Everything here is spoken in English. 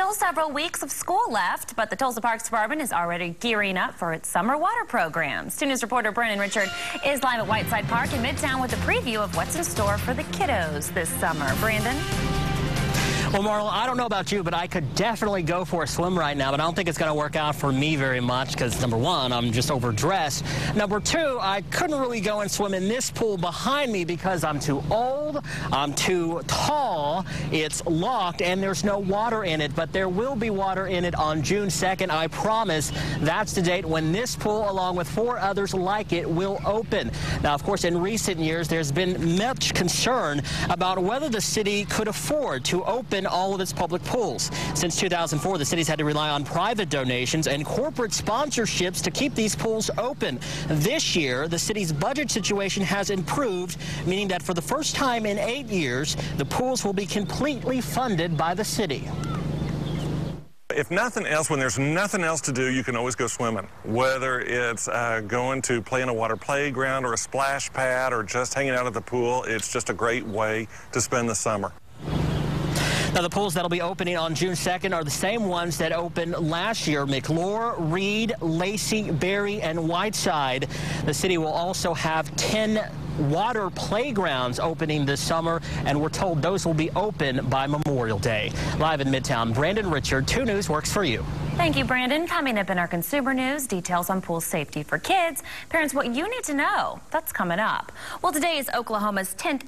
Still several weeks of school left, but the Tulsa Parks Department is already gearing up for its summer water programs. 2 News reporter Brandon Richard is live at Whiteside Park in Midtown with a preview of what's in store for the kiddos this summer. Brandon? Well, Marla, I don't know about you, but I could definitely go for a swim right now, but I don't think it's going to work out for me very much because, number one, I'm just overdressed. Number two, I couldn't really go and swim in this pool behind me because I'm too old, I'm too tall, it's locked, and there's no water in it, but there will be water in it on June 2nd, I promise. That's the date when this pool, along with four others like it, will open. Now, of course, in recent years, there's been much concern about whether the city could afford to open open all of its public pools. Since 2004, the city's had to rely on private donations and corporate sponsorships to keep these pools open. This year, the city's budget situation has improved, meaning that for the first time in eight years, the pools will be completely funded by the city. If nothing else, when there's nothing else to do, you can always go swimming. Whether it's uh, going to play in a water playground or a splash pad or just hanging out at the pool, it's just a great way to spend the summer. Now, the pools that'll be opening on June 2nd are the same ones that opened last year. McClure, Reed, Lacy, Berry, and Whiteside. The city will also have 10 water playgrounds opening this summer, and we're told those will be open by Memorial Day. Live in Midtown, Brandon Richard, 2 News works for you. Thank you, Brandon. Coming up in our consumer news, details on pool safety for kids. Parents, what you need to know, that's coming up. Well, today is Oklahoma's 10th